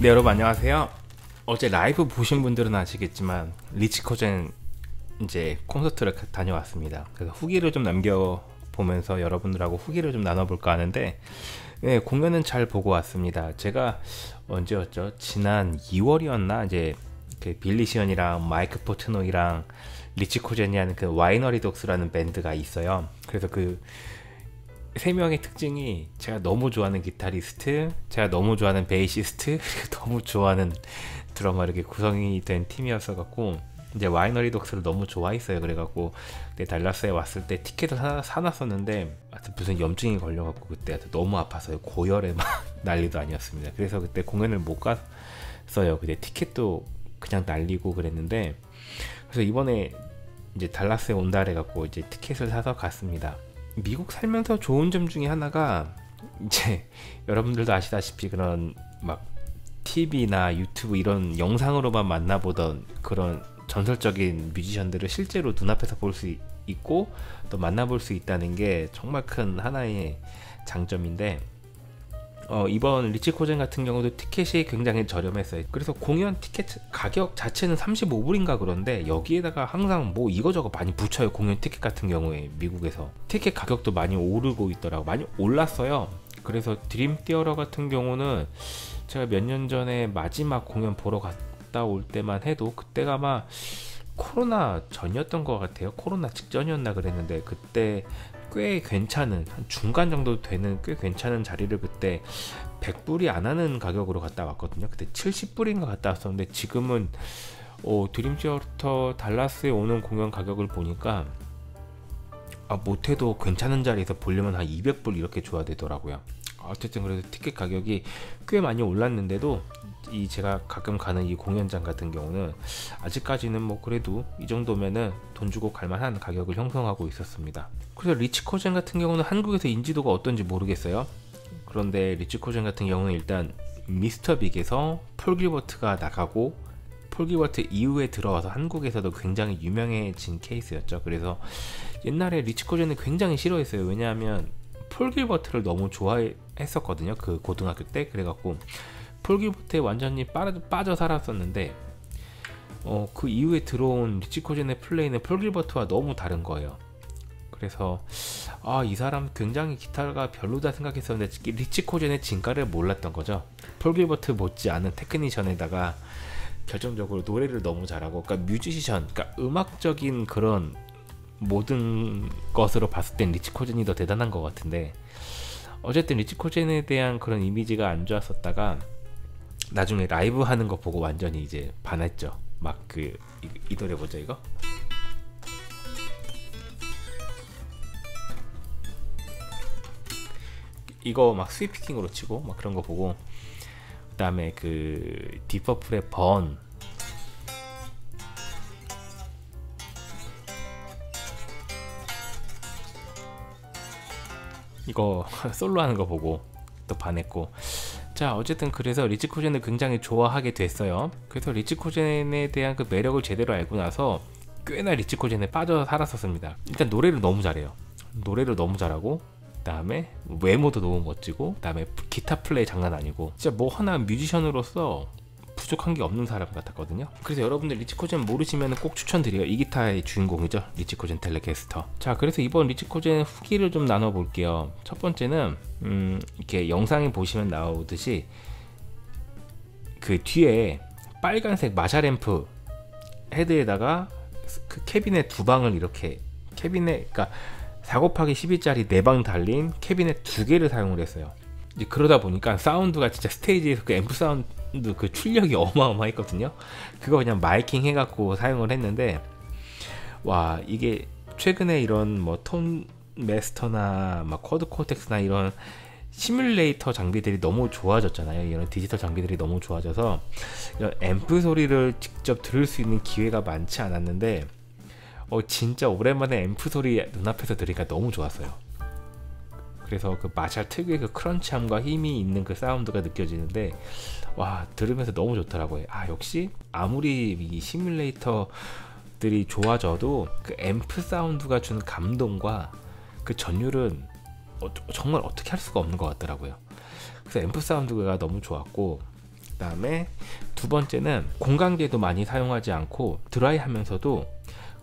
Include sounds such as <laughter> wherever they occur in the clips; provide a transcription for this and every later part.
네 여러분 안녕하세요. 어제 라이브 보신 분들은 아시겠지만 리치코젠 이제 콘서트를 다녀왔습니다. 그래서 후기를 좀 남겨보면서 여러분들하고 후기를 좀 나눠볼까 하는데 네, 공연은 잘 보고 왔습니다. 제가 언제였죠? 지난 2월이었나? 이제 그 빌리 시언이랑 마이크 포트노이랑 리치코젠이 하는 그 Winery Dogs라는 밴드가 있어요. 그래서 그 세 명의 특징이 제가 너무 좋아하는 기타리스트, 제가 너무 좋아하는 베이시스트, <laughs> 너무 좋아하는 드러머 이렇게 구성이 된 팀이었어 갖고 이제 와이너리 독스를 너무 좋아했어요. 그래갖고 그때 달라스에 왔을 때 티켓을 사, 사놨었는데 무슨 염증이 걸려갖고 그때 너무 아파서요. 고열에 막 <laughs> 난리도 아니었습니다. 그래서 그때 공연을 못 갔어요. 그때 티켓도 그냥 날리고 그랬는데 그래서 이번에 이제 달라스에 온다 해갖고 이제 티켓을 사서 갔습니다. 미국 살면서 좋은 점 중에 하나가 이제 <laughs> 여러분들도 아시다시피 그런 막 TV나 유튜브 이런 영상으로만 만나보던 그런 전설적인 뮤지션들을 실제로 눈앞에서 볼 수 있고 또 만나볼 수 있다는 게 정말 큰 하나의 장점인데 어, 이번 리치 코젠 같은 경우도 티켓이 굉장히 저렴했어요. 그래서 공연 티켓 가격 자체는 35불인가 그런데 여기에다가 항상 뭐 이거저거 많이 붙여요. 공연 티켓 같은 경우에 미국에서 티켓 가격도 많이 오르고 있더라고. 많이 올랐어요. 그래서 드림 티어러 같은 경우는 제가 몇 년 전에 마지막 공연 보러 갔다 올 때만 해도 그때가 아마 코로나 전이었던 것 같아요. 코로나 직전이었나 그랬는데 그때 꽤 괜찮은 한 중간 정도 되는 꽤 괜찮은 자리를 그때 100불이 안 하는 가격으로 갔다 왔거든요. 그때 70불인가 갔다 왔었는데 지금은 어, 드림 시어터 달라스에 오는 공연 가격을 보니까 아, 못해도 괜찮은 자리에서 보려면 한 200불 이렇게 줘야 되더라고요. 어쨌든 그래도 티켓 가격이 꽤 많이 올랐는데도 이 제가 가끔 가는 이 공연장 같은 경우는 아직까지는 뭐 그래도 이 정도면은 돈 주고 갈만한 가격을 형성하고 있었습니다. 그래서 리치 코젠 같은 경우는 한국에서 인지도가 어떤지 모르겠어요. 그런데 리치 코젠 같은 경우는 일단 Mr. Big에서 폴 길버트가 나가고 폴 길버트 이후에 들어와서 한국에서도 굉장히 유명해진 케이스였죠. 그래서 옛날에 리치 코젠을 굉장히 싫어했어요. 왜냐하면 폴 길버트를 너무 좋아했었거든요. 그 고등학교 때 그래갖고 폴길버트에 완전히 빠져, 살았었는데 어, 그 이후에 들어온 리치코젠의 플레이는 폴길버트와 너무 다른 거예요. 그래서 아 이 사람 굉장히 기타가 별로다 생각했었는데 리치코젠의 진가를 몰랐던 거죠. 폴길버트 못지 않은 테크니션에다가 결정적으로 노래를 너무 잘하고 그러니까 뮤지션, 그러니까 음악적인 그런 모든 것으로 봤을 땐 리치코젠이 더 대단한 것 같은데 어쨌든 리치코젠에 대한 그런 이미지가 안 좋았었다가 나중에 라이브 하는 거 보고 완전히 이제 반했죠. 막 그 이 노래 보죠 이거. 이거 막 스위피팅으로 치고 막 그런 거 보고 그다음에 그 디퍼플의 번 이거 <laughs> 솔로 하는 거 보고 또 반했고 자 어쨌든 그래서 리치코젠을 굉장히 좋아하게 됐어요. 그래서 리치코젠에 대한 그 매력을 제대로 알고 나서 꽤나 리치코젠에 빠져 살았었습니다. 일단 노래를 너무 잘해요. 노래를 너무 잘하고 그 다음에 외모도 너무 멋지고 그 다음에 기타 플레이 장난 아니고 진짜 뭐 하나 뮤지션으로서 부족한 게 없는 사람 같았거든요. 그래서 여러분들 리치코젠 모르시면 꼭 추천드려요. 이 기타의 주인공이죠. 리치코젠 Telecaster. 자, 그래서 이번 리치코젠 후기를 좀 나눠볼게요. 첫 번째는 음, 이렇게 영상에 보시면 나오듯이 그 뒤에 빨간색 마샬 앰프 헤드에다가 그 캐비넷 두 방을 이렇게 캐비넷 그러니까 4 곱하기 12짜리 4방 달린 캐비넷 두 개를 사용을 했어요. 이제 그러다 보니까 사운드가 진짜 스테이지에서 그 앰프 사운드 그 출력이 어마어마했거든요. 그거 그냥 miking 해갖고 사용을 했는데 와 이게 최근에 이런 뭐 Tone Master나 막 Quad Cortex나 이런 시뮬레이터 장비들이 너무 좋아졌잖아요. 이런 디지털 장비들이 너무 좋아져서 이런 앰프 소리를 직접 들을 수 있는 기회가 많지 않았는데 어 진짜 오랜만에 앰프 소리 눈앞에서 들으니까 너무 좋았어요. 그래서 그 마샬 특유의 그 crunchy함과 힘이 있는 그 사운드가 느껴지는데 와 들으면서 너무 좋더라고요. 아 역시 아무리 이 시뮬레이터들이 좋아져도 그 앰프 사운드가 주는 감동과 그 전율은 어, 정말 어떻게 할 수가 없는 것 같더라고요. 그래서 앰프 사운드가 너무 좋았고 그 다음에 두 번째는 공강제도 많이 사용하지 않고 드라이하면서도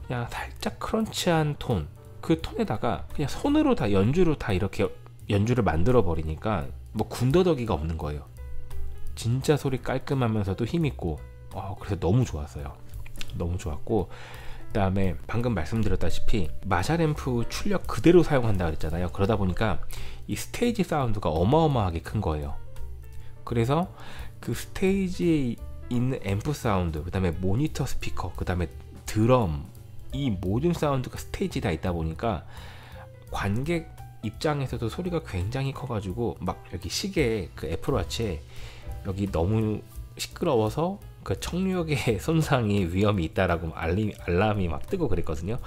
그냥 살짝 크런치한 톤. 그 톤에다가 그냥 손으로 다 연주로 다 이렇게 연주를 만들어 버리니까 뭐 군더더기가 없는 거예요. 진짜 소리 깔끔하면서도 힘 있고 어, 그래서 너무 좋았어요. 너무 좋았고 그다음에 방금 말씀드렸다시피 마샬 앰프 출력 그대로 사용한다 그랬잖아요. 그러다 보니까 이 스테이지 사운드가 어마어마하게 큰 거예요. 그래서 그 스테이지에 있는 앰프 사운드, 그다음에 모니터 스피커, 그다음에 드럼 이 모든 사운드가 스테이지에 다 있다 보니까 관객 입장에서도 소리가 굉장히 커가지고 막 여기 시계 그 애플워치에 여기 너무 시끄러워서 그 청력의 <laughs> 손상이 위험이 있다라고 알림, 알람이 막 뜨고 그랬거든요.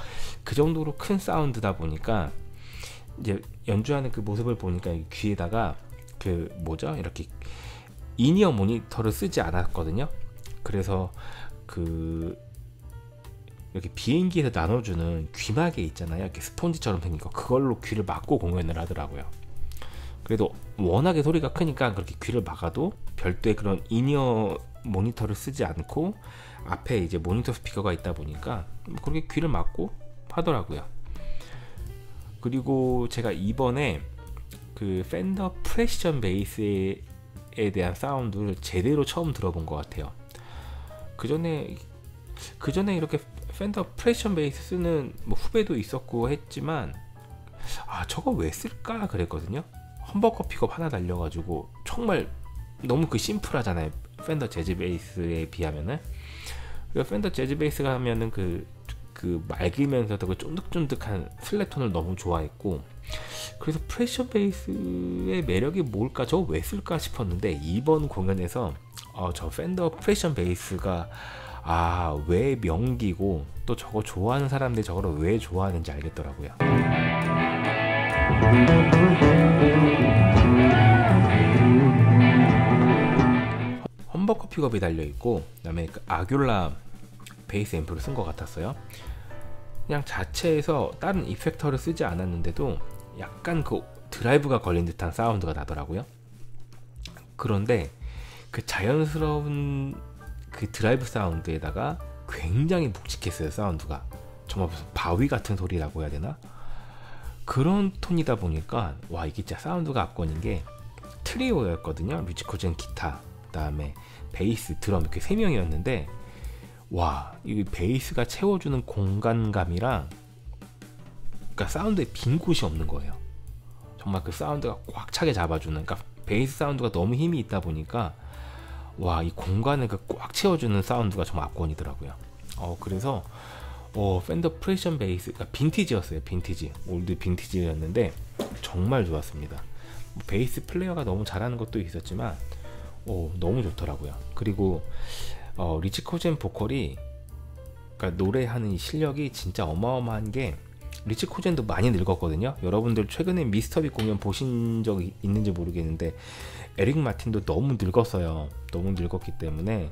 그 정도로 큰 사운드다 보니까 이제 연주하는 그 모습을 보니까 귀에다가 그 뭐죠 이렇게 이니어 모니터를 쓰지 않았거든요. 그래서 그 이렇게 비행기에서 나눠주는 귀마개 있잖아요. 이렇게 스폰지처럼 생긴 거 그걸로 귀를 막고 공연을 하더라고요. 그래도 워낙에 소리가 크니까 그렇게 귀를 막아도 별도의 그런 in-ear 모니터를 쓰지 않고 앞에 이제 모니터 스피커가 있다 보니까 그렇게 귀를 막고 하더라고요. 그리고 제가 이번에 그 Fender Precision Bass에 대한 사운드를 제대로 처음 들어본 것 같아요. 그 전에 그 전에 이렇게 Fender Precision Bass 쓰는 뭐 후배도 있었고 했지만 아 저거 왜 쓸까 그랬거든요. humbucker 픽업 하나 달려가지고 정말 너무 그 심플하잖아요. Fender Jazz Bass에 비하면은 Fender Jazz Bass가 하면은 그, 그 맑으면서도 그 쫀득쫀득한 slap톤을 너무 좋아했고 그래서 Precision Bass의 매력이 뭘까 저거 왜 쓸까 싶었는데 이번 공연에서 어, 저 Fender Precision Bass가 아, 왜 명기고 또 저거 좋아하는 사람들이 저거를 왜 좋아하는지 알겠더라고요. humbucker 픽업이 달려 있고 그다음에 그 Aguilar 베이스 앰프를 쓴 것 같았어요. 그냥 자체에서 다른 effector를 쓰지 않았는데도 약간 그 드라이브가 걸린 듯한 사운드가 나더라고요. 그런데 그 자연스러운 그 드라이브 사운드에다가 굉장히 묵직했어요 사운드가. 정말 무슨 바위 같은 소리라고 해야 되나? 그런 톤이다 보니까 와 이게 진짜 사운드가 압권인 게 트리오였거든요. 리치 코젠 기타 그다음에 베이스 드럼 이렇게 세 명이었는데 와 이 베이스가 채워주는 공간감이랑 그러니까 사운드에 빈 곳이 없는 거예요. 정말 그 사운드가 꽉 차게 잡아주는 그러니까 베이스 사운드가 너무 힘이 있다 보니까 와 이 공간을 그 꽉 채워주는 사운드가 정말 압권이더라고요. 어 그래서 어 Fender Precision 베이스가 빈티지였어요. 빈티지 old 빈티지였는데 정말 좋았습니다. 뭐 베이스 플레이어가 너무 잘하는 것도 있었지만 오 너무 좋더라고요. 그리고 어, 리치 코젠 보컬이 그러니까 노래하는 실력이 진짜 어마어마한 게 리치 코젠도 많이 늙었거든요. 여러분들 최근에 미스터빅 공연 보신 적 있는지 모르겠는데 에릭 마틴도 너무 늙었어요. 너무 늙었기 때문에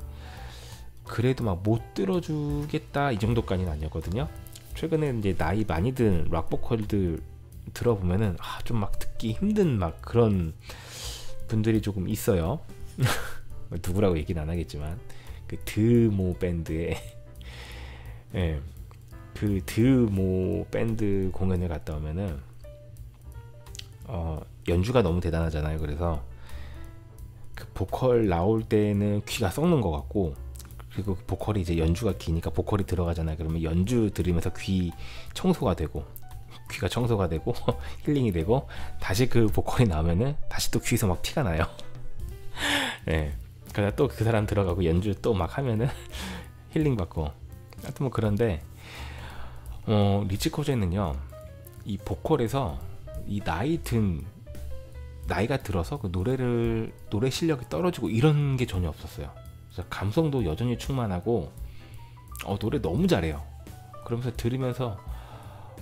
그래도 막 못 들어주겠다 이 정도까지는 아니었거든요. 최근에 이제 나이 많이 든 락 보컬들 들어보면은 아, 좀 막 듣기 힘든 막 그런 분들이 조금 있어요. <laughs> 누구라고 얘기는 안 하겠지만 그 드모 밴드의 <laughs> 예, 그 드모 밴드 공연을 갔다 오면은 어, 연주가 너무 대단하잖아요. 그래서 그 보컬 나올 때는 귀가 썩는 것 같고 그리고 보컬이 이제 연주가 기니까 보컬이 들어가잖아요. 그러면 연주 들으면서 귀 청소가 되고 귀가 청소가 되고 <laughs> 힐링이 되고 다시 그 보컬이 나오면은 다시 또 귀에서 막 피가 나요. 네. <laughs> 그러다 또 그 사람 들어가고 연주 또 막 하면은 <laughs> 힐링 받고 하여튼 뭐 그런데 어 리치 코제는요 이 보컬에서 이 나이 든 나이가 들어서 그 노래를 노래 실력이 떨어지고 이런 게 전혀 없었어요. 그래서 감성도 여전히 충만하고 어, 노래 너무 잘해요. 그러면서 들으면서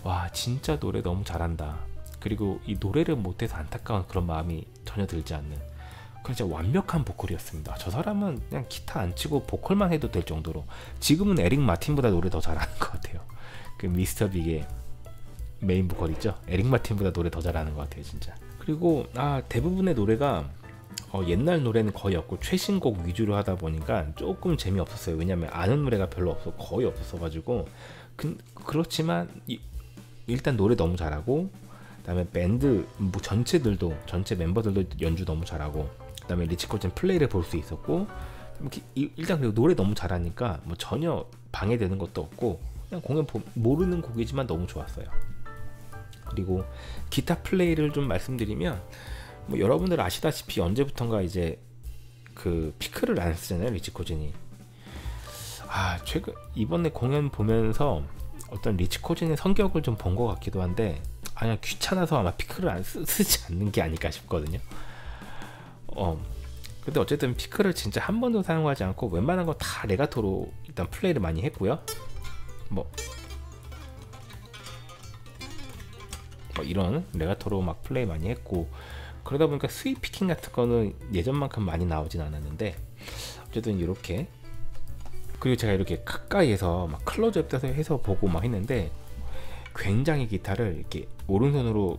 와 진짜 노래 너무 잘한다. 그리고 이 노래를 못해서 안타까운 그런 마음이 전혀 들지 않는 그런 진짜 완벽한 보컬이었습니다. 저 사람은 그냥 기타 안 치고 보컬만 해도 될 정도로 지금은 에릭 마틴보다 노래 더 잘하는 것 같아요. 그 미스터 빅의 메인 보컬 있죠? 에릭 마틴보다 노래 더 잘하는 것 같아요, 진짜. 그리고 아 대부분의 노래가 어, 옛날 노래는 거의 없고 최신곡 위주로 하다 보니까 조금 재미없었어요. 왜냐면 아는 노래가 별로 없어 거의 없었어가지고 그, 그렇지만 이, 일단 노래 너무 잘하고 그다음에 밴드 뭐 전체들도 전체 멤버들도 연주 너무 잘하고 그다음에 리치코젠 플레이를 볼 수 있었고 일단 그리고 노래 너무 잘하니까 뭐 전혀 방해되는 것도 없고 그냥 공연 보, 모르는 곡이지만 너무 좋았어요. 그리고 기타 플레이를 좀 말씀드리면 뭐 여러분들 아시다시피 언제부턴가 이제 그 피크를 안 쓰잖아요 리치 코젠이. 아 최근 이번에 공연 보면서 어떤 리치 코젠의 성격을 좀 본 것 같기도 한데 아니 귀찮아서 아마 피크를 안 쓰, 지 않는 게 아닐까 싶거든요. 어 근데 어쨌든 피크를 진짜 한 번도 사용하지 않고 웬만한 거 다 레가토로 일단 플레이를 많이 했고요. 뭐, 뭐 이런 레가토로 막 플레이 많이 했고 그러다 보니까 sweep picking 같은 거는 예전만큼 많이 나오진 않았는데 어쨌든 이렇게 그리고 제가 이렇게 가까이에서 막 클로즈업 돼서 해서 보고 막 했는데 굉장히 기타를 이렇게 오른손으로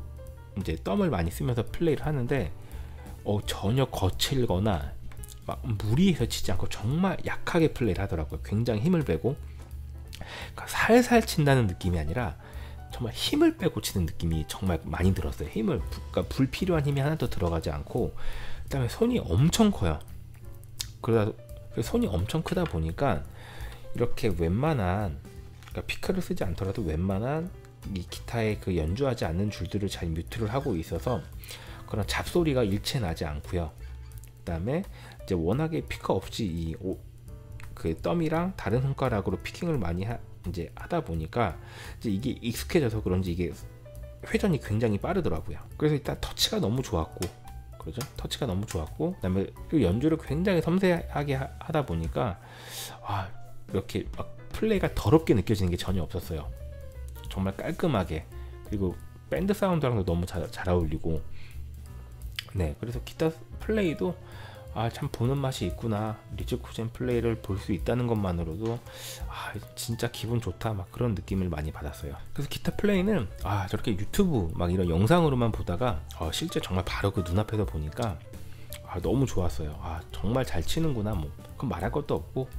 이제 thumb을 많이 쓰면서 플레이를 하는데 어, 전혀 거칠거나 막 무리해서 치지 않고 정말 약하게 플레이를 하더라고요. 굉장히 힘을 빼고 그러니까 살살 친다는 느낌이 아니라 정말 힘을 빼고 치는 느낌이 정말 많이 들었어요. 힘을 그러니까 불필요한 힘이 하나도 들어가지 않고 그다음에 손이 엄청 커요. 그러다 손이 엄청 크다 보니까 이렇게 웬만한 그러니까 피크를 쓰지 않더라도 웬만한 이 기타의 그 연주하지 않는 줄들을 잘 뮤트를 하고 있어서 그런 잡소리가 일체 나지 않고요. 그다음에 이제 워낙에 피크 없이 이 그 덤이랑 다른 손가락으로 피킹을 많이 하, 이제 하다 보니까 이제 이게 익숙해져서 그런지 이게 회전이 굉장히 빠르더라고요. 그래서 일단 터치가 너무 좋았고, 그렇죠? 터치가 너무 좋았고, 그다음에 그 연주를 굉장히 섬세하게 하, 다 보니까 아 이렇게 막 플레이가 더럽게 느껴지는 게 전혀 없었어요. 정말 깔끔하게 그리고 밴드 사운드랑도 너무 잘, 잘 어울리고, 네, 그래서 기타 플레이도 아, 참 보는 맛이 있구나. 리즈쿠젠 플레이를 볼 수 있다는 것만으로도 아, 진짜 기분 좋다. 막 그런 느낌을 많이 받았어요. 그래서 기타 플레이는 아, 저렇게 유튜브 막 이런 영상으로만 보다가 어, 실제 정말 바로 그 눈앞에서 보니까 아, 너무 좋았어요. 아, 정말 잘 치는구나. 뭐. 그럼 말할 것도 없고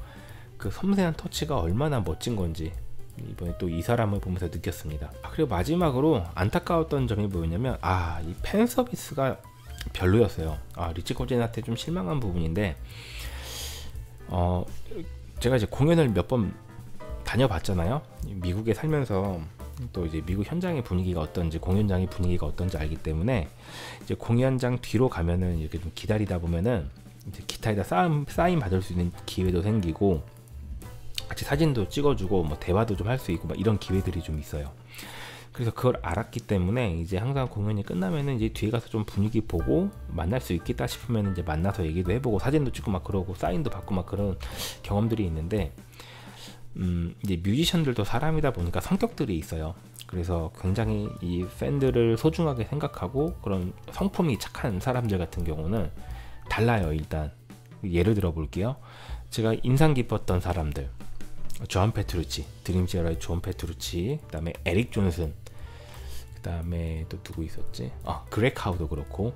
그 섬세한 터치가 얼마나 멋진 건지 이번에 또 이 사람을 보면서 느꼈습니다. 아, 그리고 마지막으로 안타까웠던 점이 뭐였냐면 아, 이 팬 서비스가 별로였어요. 아, 리치 코젠한테 좀 실망한 부분인데 어, 제가 이제 공연을 몇 번 다녀봤잖아요. 미국에 살면서 또 이제 미국 현장의 분위기가 어떤지 공연장의 분위기가 어떤지 알기 때문에 이제 공연장 뒤로 가면은 이렇게 좀 기다리다 보면은 이제 기타에다 사인, 사인 받을 수 있는 기회도 생기고 같이 사진도 찍어주고 뭐 대화도 좀 할 수 있고 막 이런 기회들이 좀 있어요. 그래서 그걸 알았기 때문에 이제 항상 공연이 끝나면은 이제 뒤에 가서 좀 분위기 보고 만날 수 있겠다 싶으면 이제 만나서 얘기도 해보고 사진도 찍고 막 그러고 사인도 받고 막 그런 경험들이 있는데 음 이제 뮤지션들도 사람이다 보니까 성격들이 있어요. 그래서 굉장히 이 팬들을 소중하게 생각하고 그런 성품이 착한 사람들 같은 경우는 달라요. 일단 예를 들어 볼게요. 제가 인상 깊었던 사람들 조한 페트루치, 드림지어라의 조한 페트루치, 그다음에 에릭 존슨, 그 다음에 또 누구 있었지? 아 그렉 하우도 그렇고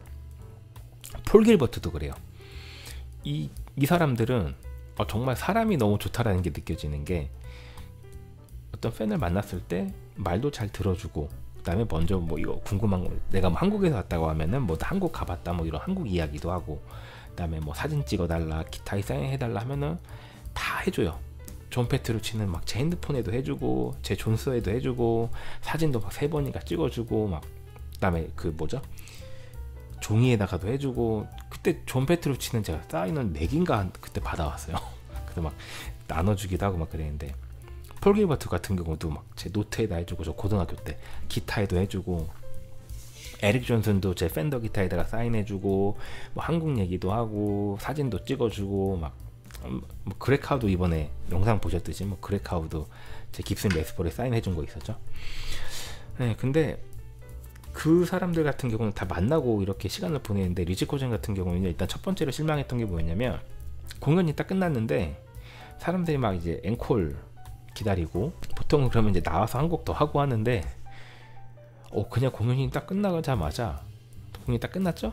폴 길버트도 그래요. 이, 이 사람들은 어, 정말 사람이 너무 좋다라는 게 느껴지는 게 어떤 팬을 만났을 때 말도 잘 들어주고 그다음에 먼저 뭐 이거 궁금한 거 내가 뭐 한국에서 왔다고 하면은 뭐 한국 가봤다 뭐 이런 한국 이야기도 하고 그다음에 뭐 사진 찍어달라 기타에 사인해달라 하면은 다 해줘요 존 페트루치는 막 제 핸드폰에도 해주고 제 존스에도 해주고 사진도 막 세 번이나 찍어주고 막 그다음에 그 뭐죠? 종이에다가도 해주고 그때 존 페트루치는 제가 사인을 4개인가 그때 받아왔어요. <laughs> 그래서 막 나눠주기도 하고 막 그랬는데 폴 길버트 같은 경우도 막 제 노트에다 해주고 저 고등학교 때 기타에도 해주고 에릭 존슨도 제 Fender 기타에다가 사인해주고 뭐 한국 얘기도 하고 사진도 찍어주고 막 음, 뭐 그레카우도 이번에 영상 보셨듯이 뭐 그레카우도 제 깁슨 레스볼에 사인해 준 거 있었죠. 네, 근데 그 사람들 같은 경우는 다 만나고 이렇게 시간을 보내는데 리치코젠 같은 경우는 일단 첫 번째로 실망했던 게 뭐였냐면 공연이 딱 끝났는데 사람들이 막 이제 앵콜 기다리고 보통 그러면 이제 나와서 한 곡 더 하고 하는데 어 그냥 공연이 딱 끝나자마자 공연이 딱 끝났죠?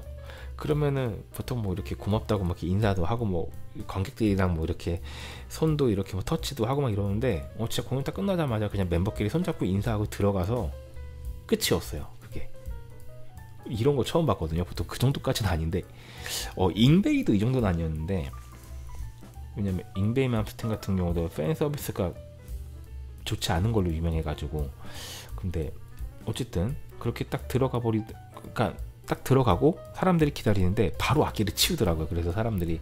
그러면은 보통 뭐 이렇게 고맙다고 막 이렇게 인사도 하고 뭐 관객들이랑 뭐 이렇게 손도 이렇게 뭐 터치도 하고 막 이러는데 어 진짜 공연 딱 끝나자마자 그냥 멤버끼리 손잡고 인사하고 들어가서 끝이었어요. 그게 이런 거 처음 봤거든요. 보통 그 정도까지는 아닌데 어 잉베이도 이 정도는 아니었는데 왜냐면 잉베이 맘스텐 같은 경우도 팬 서비스가 좋지 않은 걸로 유명해가지고 근데 어쨌든 그렇게 딱 들어가 버리 그러니까 딱 들어가고 사람들이 기다리는데 바로 악기를 치우더라고요. 그래서 사람들이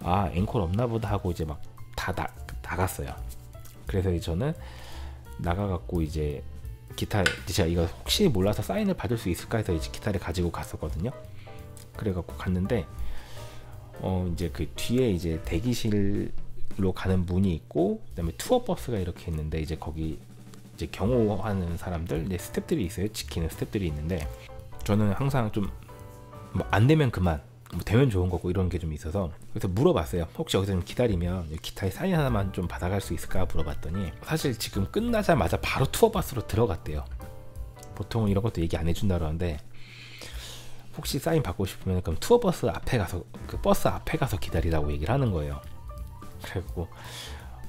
아 앵콜 없나 보다 하고 이제 막 다 나갔어요. 그래서 저는 나가갖고 이제 기타 제가 이거 혹시 몰라서 사인을 받을 수 있을까 해서 이제 기타를 가지고 갔었거든요. 그래갖고 갔는데 어 이제 그 뒤에 이제 대기실로 가는 문이 있고 그다음에 투어 버스가 이렇게 있는데 이제 거기 이제 경호하는 사람들 이제 스탭들이 있어요. 지키는 스탭들이 있는데 저는 항상 좀 뭐 안 되면 그만 뭐 되면 좋은 거고 이런 게 좀 있어서 그래서 물어봤어요. 혹시 여기서 좀 기다리면 기타에 사인 하나만 좀 받아갈 수 있을까 물어봤더니 사실 지금 끝나자마자 바로 투어버스로 들어갔대요. 보통 이런 것도 얘기 안 해준다 그러는데 혹시 사인 받고 싶으면 그럼 투어버스 앞에 가서 그 버스 앞에 가서 기다리라고 얘기를 하는 거예요. 그리고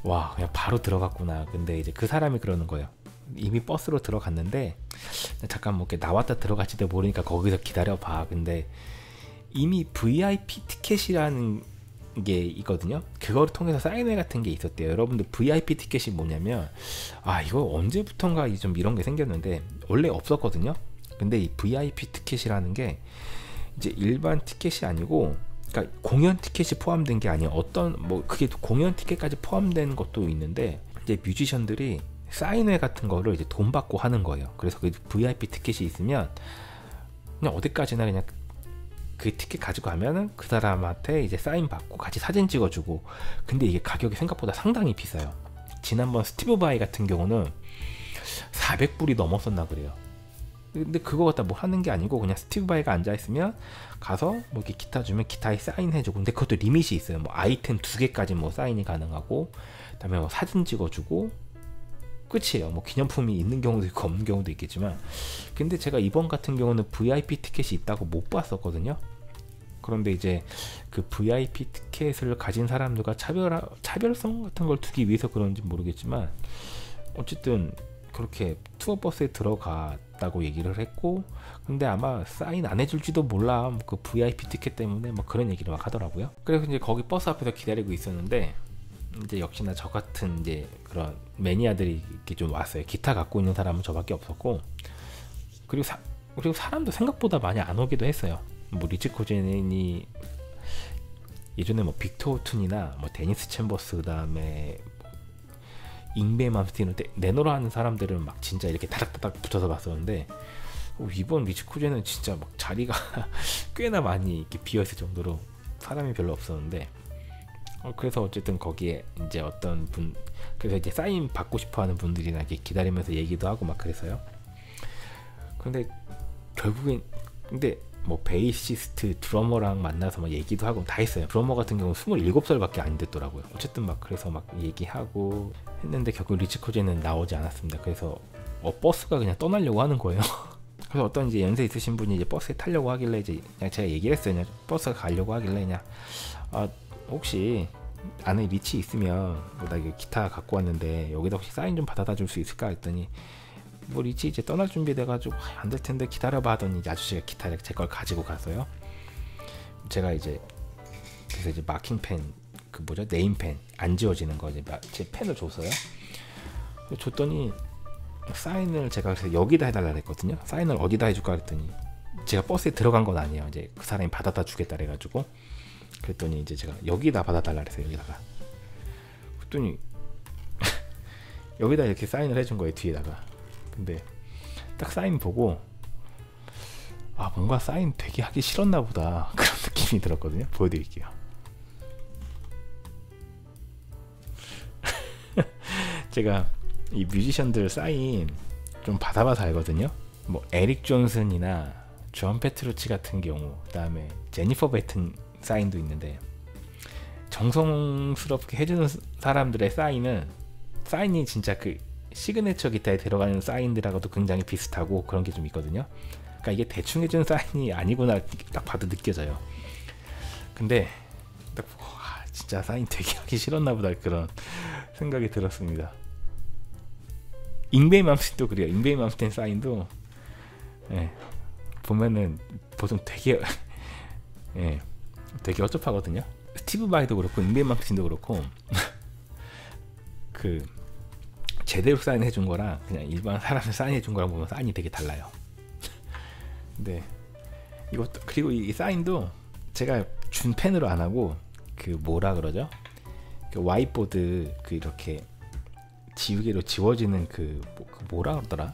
와 그냥 바로 들어갔구나. 근데 이제 그 사람이 그러는 거예요 이미 버스로 들어갔는데 잠깐 뭐 이렇게 나왔다 들어갈지도 모르니까 거기서 기다려봐. 근데 이미 VIP 티켓이라는 게 있거든요. 그걸 통해서 사인회 같은 게 있었대요. 여러분들 VIP 티켓이 뭐냐면 아 이거 언제부턴가 좀 이런 게 생겼는데 원래 없었거든요. 근데 이 VIP 티켓이라는 게 이제 일반 티켓이 아니고 그러니까 공연 티켓이 포함된 게 아니에요. 어떤 뭐 그게 공연 티켓까지 포함된 것도 있는데 이제 뮤지션들이 사인회 같은 거를 이제 돈 받고 하는 거예요. 그래서 그 VIP 티켓이 있으면 그냥 어디까지나 그냥 그 티켓 가지고 가면은 그 사람한테 이제 사인 받고 같이 사진 찍어주고 근데 이게 가격이 생각보다 상당히 비싸요. 지난번 스티브 바이 같은 경우는 400불이 넘었었나 그래요. 근데 그거 갖다 뭐 하는 게 아니고 그냥 스티브 바이가 앉아 있으면 가서 뭐 이렇게 기타 주면 기타에 사인해주고 근데 그것도 리밋이 있어요. 뭐 아이템 두 개까지 뭐 사인이 가능하고 그다음에 뭐 사진 찍어주고 끝이에요. 뭐 기념품이 있는 경우도 있고 없는 경우도 있겠지만 근데 제가 이번 같은 경우는 VIP 티켓이 있다고 못 봤었거든요. 그런데 이제 그 VIP 티켓을 가진 사람들과 차별 차별성 같은 걸 두기 위해서 그런지 모르겠지만 어쨌든 그렇게 투어 버스에 들어갔다고 얘기를 했고 근데 아마 사인 안 해줄지도 몰라 그 VIP 티켓 때문에 뭐 그런 얘기를 막 하더라고요. 그래서 이제 거기 버스 앞에서 기다리고 있었는데 이제 역시나 저 같은 이제 그런 매니아들이 이렇게 좀 왔어요. 기타 갖고 있는 사람은 저밖에 없었고 그리고 사, 그리고 사람도 생각보다 많이 안 오기도 했어요. 뭐 리치 코젠이 예전에 뭐 빅터 우튼이나 뭐 데니스 챔버스 그다음에 잉베 맘스틴 내노라 하는 사람들은 막 진짜 이렇게 다닥다닥 붙어서 봤었는데 어, 이번 리치 코젠은 진짜 막 자리가 <laughs> 꽤나 많이 이렇게 비어 있을 정도로 사람이 별로 없었는데 어, 그래서 어쨌든 거기에 이제 어떤 분 그래서 이제 사인 받고 싶어하는 분들이나 이렇게 기다리면서 얘기도 하고 막 그래서요. 근데 결국엔 근데 뭐 베이시스트 드러머랑 만나서 막 얘기도 하고 다 했어요. 드러머 같은 경우 27살밖에 안 됐더라고요. 어쨌든 막 그래서 막 얘기하고 했는데 결국 리치 코젠은 나오지 않았습니다. 그래서 어, 버스가 그냥 떠나려고 하는 거예요. <laughs> 그래서 어떤 이제 연세 있으신 분이 이제 버스에 타려고 하길래 이제 그냥 제가 얘기를 했어요. 그냥 버스가 가려고 하길래 그냥 아 혹시 안에 리치 있으면 뭐 나 이게 기타 갖고 왔는데 여기다 혹시 사인 좀 받아다 줄 수 있을까 했더니 뭐 리치 이제 떠날 준비돼가지고 아, 안될 텐데 기다려봐 하더니 아저씨가 기타를 제 걸 가지고 가서요. 제가 이제 그래서 이제 마킹 펜그 뭐죠 네임 펜 안 지워지는 거 이제 제 펜을 줬어요. 줬더니 사인을 제가 그래서 여기다 해달라 그랬거든요. 사인을 어디다 해줄까 그랬더니 제가 버스에 들어간 건 아니에요. 이제 그 사람이 받아다 주겠다 그래가지고 그랬더니 이제 제가 여기다 받아달라 그랬어요 여기다가. 그랬더니 <laughs> 여기다 이렇게 사인을 해준 거예요 뒤에다가. 근데 딱 사인 보고 아 뭔가 사인 되게 하기 싫었나 보다. <laughs> 그런 느낌이 들었거든요. 보여드릴게요. <laughs> 제가 이 뮤지션들 사인 좀 받아봐서 알거든요. 뭐 에릭 존슨이나 존 페트루치 같은 경우 그다음에 제니퍼 배튼 사인도 있는데 정성스럽게 해주는 사람들의 사인은 사인이 진짜 그 시그네처 기타에 들어가는 사인들하고도 굉장히 비슷하고 그런 게 좀 있거든요. 그러니까 이게 대충 해준 사인이 아니구나 딱 봐도 느껴져요. 근데 딱 와, 진짜 사인 되게 하기 싫었나 보다 그런 생각이 들었습니다. 잉베이 맘스틴도 그래요. 잉베이 맘스틴 사인도 예, 보면은 보통 되게 <laughs> 예, 되게 어접하거든요. 스티브 바이도 그렇고 잉베이 맘스틴도 그렇고 <laughs> 그 제대로 사인해 준 거랑 그냥 일반 사람이 사인해 준 거랑 보면 사인이 되게 달라요. <laughs> 근데 이것도 그리고 이 사인도 제가 준 펜으로 안 하고 그 뭐라 그러죠? 그 와이보드 그 이렇게 지우개로 지워지는 그, 뭐, 그 뭐라 그러더라?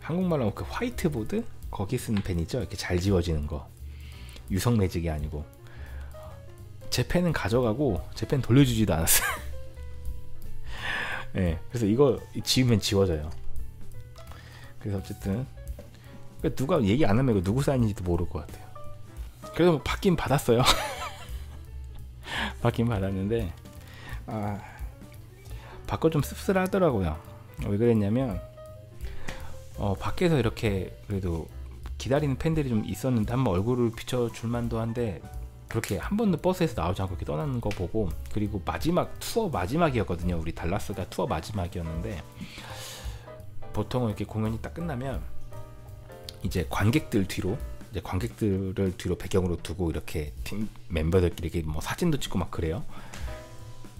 한국말로 하면 그 화이트보드 거기 쓰는 펜이죠. 이렇게 잘 지워지는 거. 유성 매직이 아니고 제 펜은 가져가고 제 펜 돌려주지도 않았어요. <laughs> 예, 네, 그래서 이거 지우면 지워져요. 그래서 어쨌든 그러니까 누가 얘기 안 하면 이거 누구 사인인지도 모를 것 같아요. 그래서 뭐 받긴 받았어요. <laughs> 받긴 받았는데 아 바꿔 좀 씁쓸하더라고요. 왜 그랬냐면 어, 밖에서 이렇게 그래도 기다리는 팬들이 좀 있었는데 한번 얼굴을 비춰줄 만도 한데 그렇게 한 번도 버스에서 나오지 않고 이렇게 떠나는 거 보고 그리고 마지막 투어 마지막이었거든요. 우리 달라스가 투어 마지막이었는데 보통은 이렇게 공연이 딱 끝나면 이제 관객들 뒤로 이제 관객들을 뒤로 배경으로 두고 이렇게 팀 멤버들끼리 이렇게 뭐 사진도 찍고 막 그래요.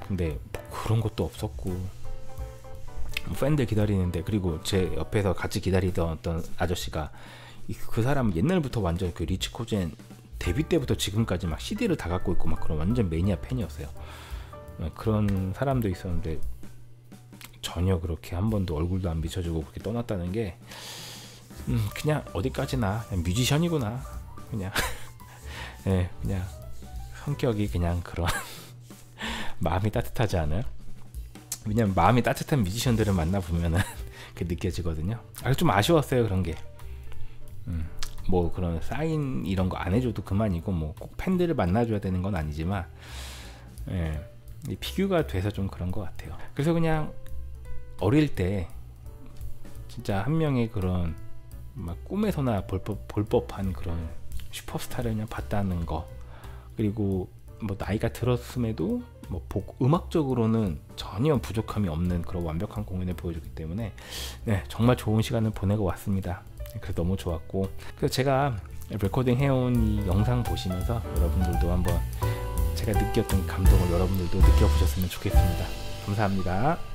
근데 뭐 그런 것도 없었고 뭐 팬들 기다리는데 그리고 제 옆에서 같이 기다리던 어떤 아저씨가 그 사람 옛날부터 완전 그 리치 코젠 데뷔 때부터 지금까지 막 CD를 다 갖고 있고 막 그런 완전 매니아 팬이었어요. 네, 그런 사람도 있었는데 전혀 그렇게 한 번도 얼굴도 안 비춰주고 그렇게 떠났다는 게 음, 그냥 어디까지나 그냥 뮤지션이구나 그냥 예 <laughs> 네, 그냥 성격이 그냥 그런 <laughs> 마음이 따뜻하지 않아요? 왜냐면 마음이 따뜻한 뮤지션들을 만나 보면은 <laughs> 그 느껴지거든요. 아, 좀 아쉬웠어요 그런 게. 음, 뭐 그런 사인 이런 거 안 해줘도 그만이고 뭐 꼭 팬들을 만나줘야 되는 건 아니지만 예, 피규가 돼서 좀 그런 것 같아요. 그래서 그냥 어릴 때 진짜 한 명의 그런 막 꿈에서나 볼, 법, 볼 법한 그런 슈퍼스타를 그냥 봤다는 거 그리고 뭐 나이가 들었음에도 뭐 음악적으로는 전혀 부족함이 없는 그런 완벽한 공연을 보여주기 때문에 네, 정말 좋은 시간을 보내고 왔습니다. 그래서 너무 좋았고 그래서 제가 레코딩 해온 이 영상 보시면서 여러분들도 한번 제가 느꼈던 감동을 여러분들도 느껴보셨으면 좋겠습니다. 감사합니다.